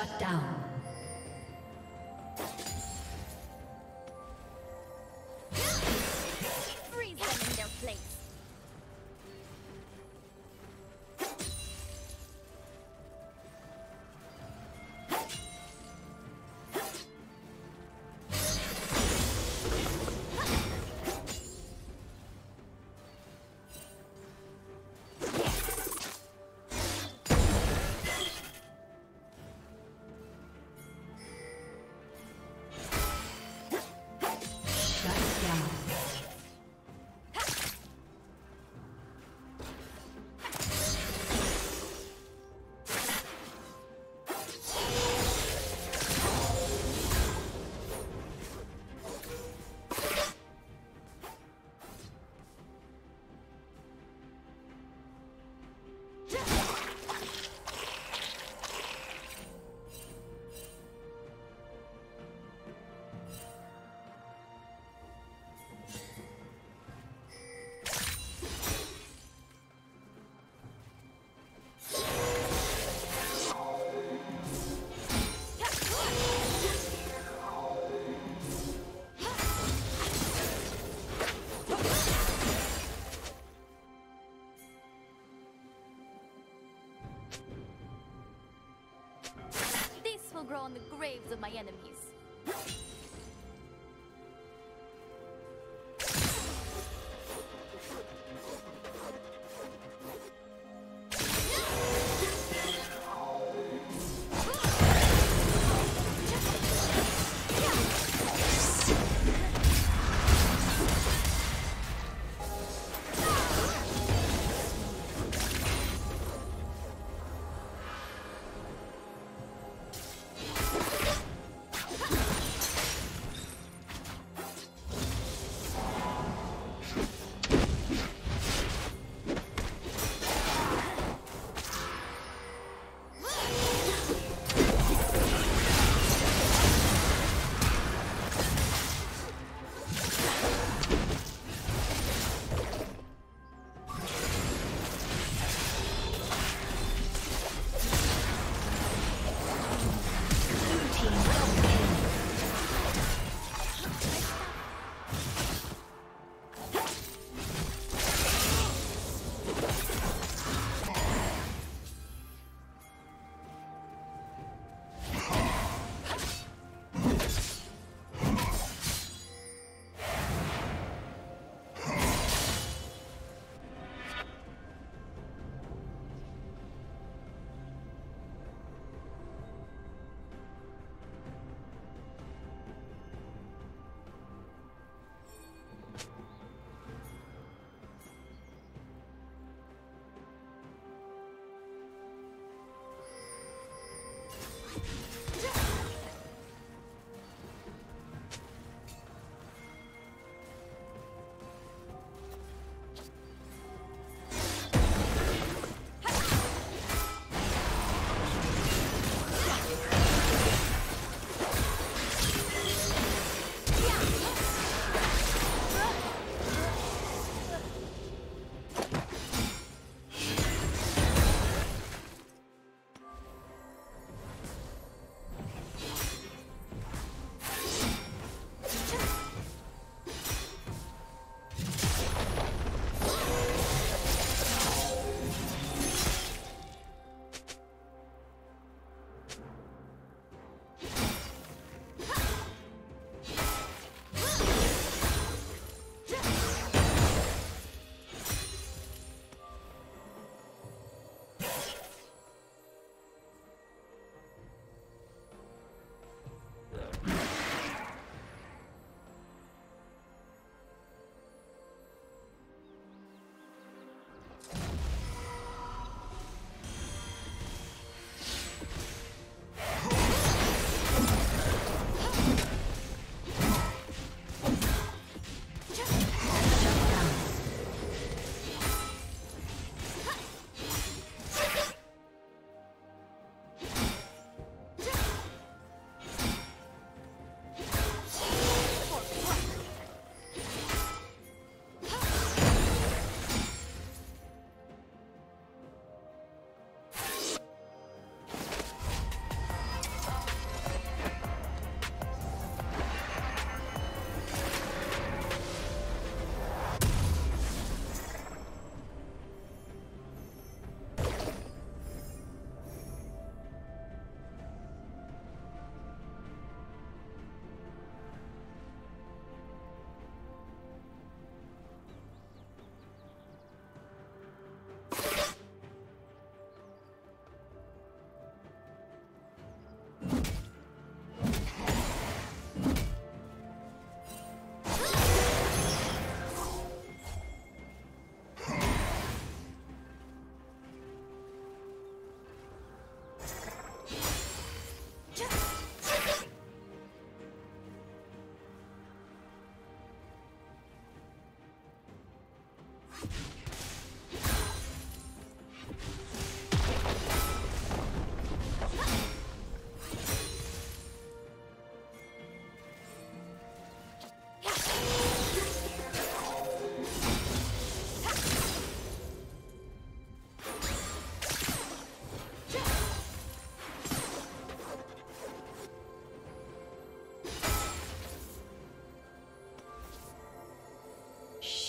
Shut down. Grow on the graves of my enemies.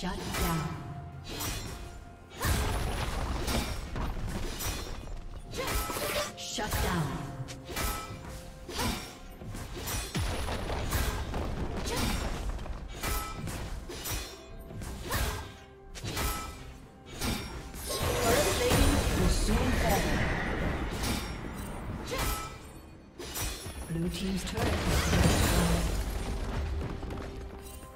Shut down. Shut down. Blue team's turret.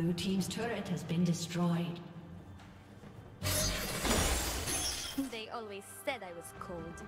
Blue team's turret has been destroyed. They always said I was cold.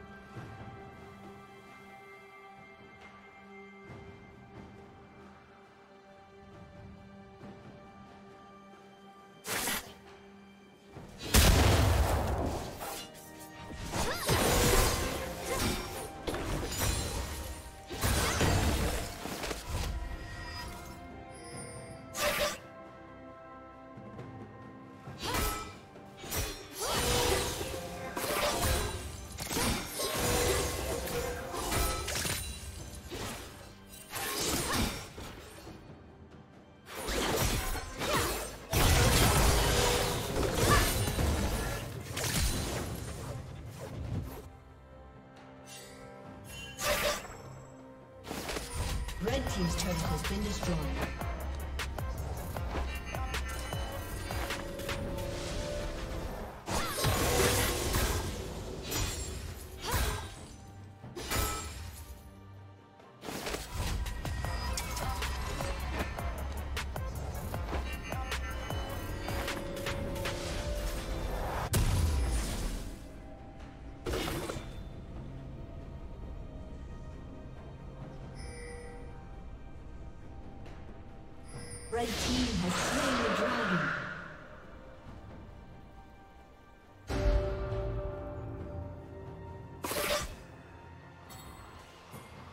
Red team has slain the dragon.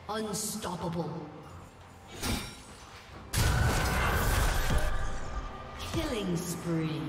Unstoppable. Killing spree.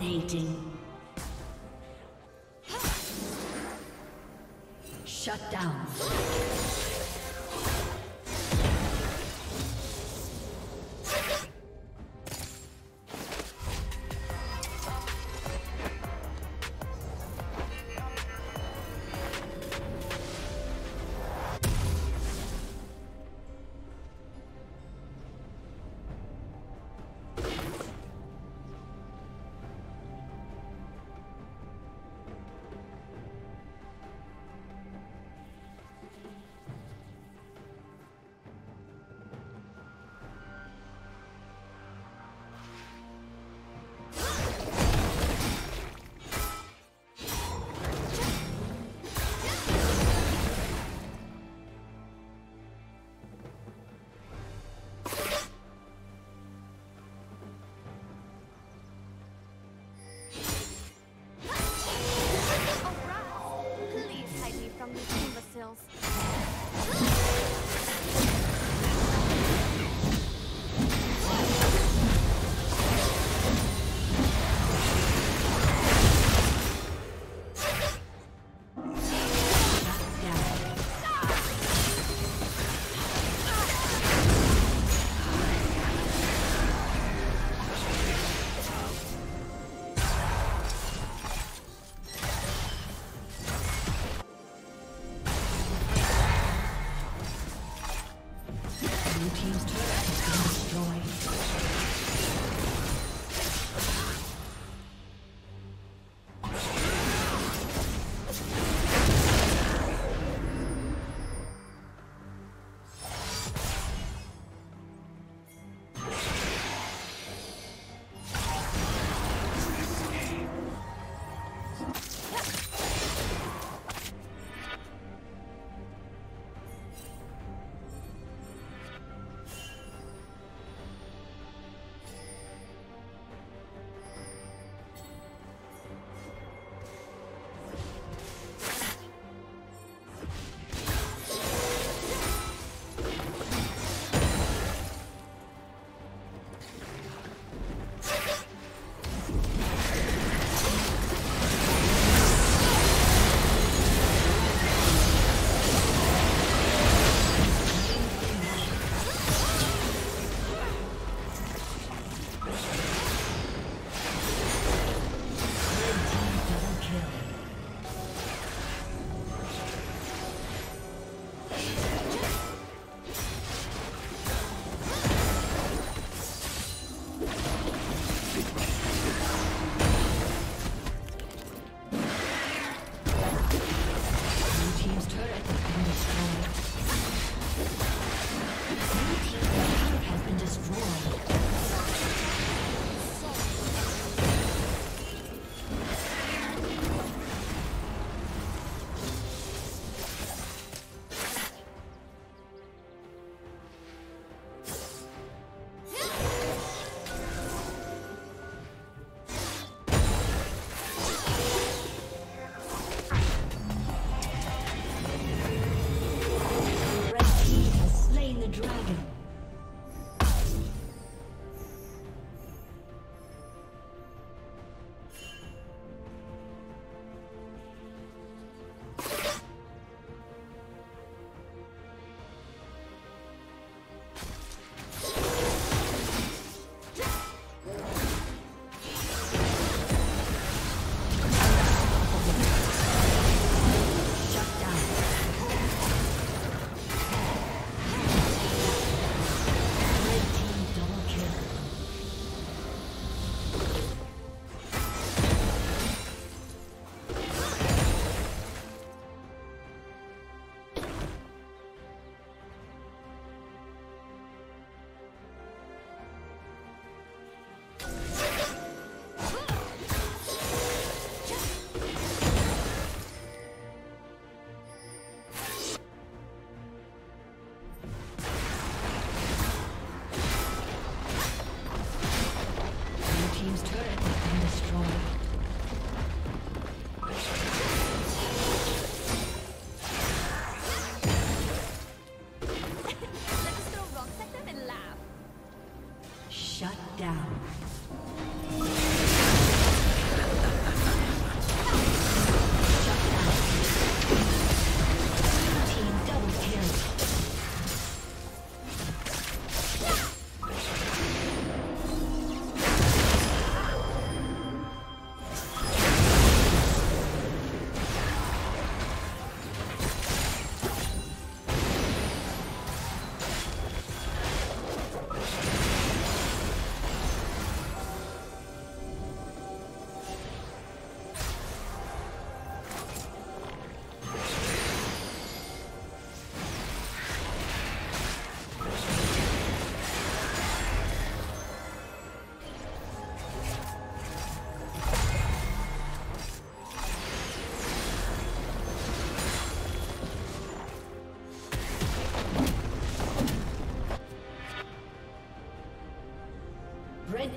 Dominating.